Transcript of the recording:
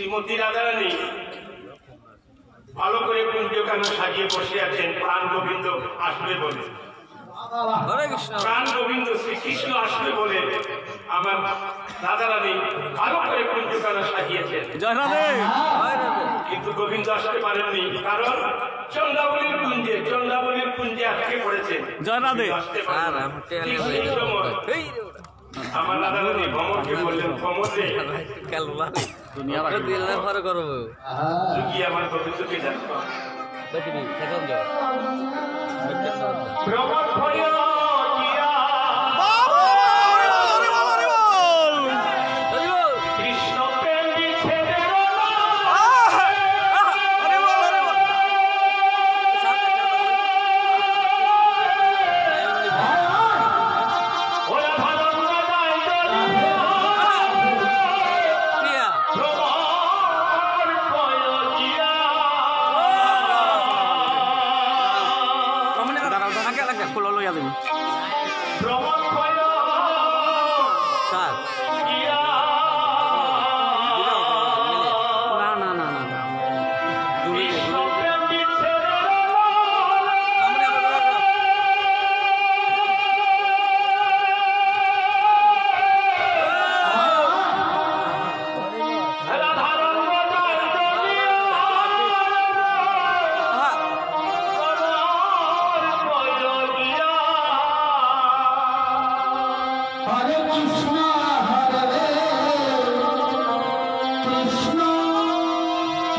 শ্রীমতী রাধারানী। ভালো করে কুঞ্জখানা সাজিয়ে বসে আছেন প্রাণ গোবিন্দ আসবে বলে। প্রাণ গোবিন্দ শ্রীকৃষ্ণ আসবে বলে আমার রাধারানী ভালো করে সাজিয়েছেন। কিন্তু গোবিন্দ আসতে পারেননি কারণ চন্দ্রাবলীর কুঞ্জে চন্দ্রাবলীর কুঞ্জে আটকে পড়েছে জয় রাধে। আসতে আর আমার রাধারানী ভ্রমণকে বললেন ভ্রমণে কাল দুনিয়া ওটা দিল ভরে করব। আমার গোবিন্দকে দেখো দেখবি সেখান যাও ভ্রমণ ভরিয়া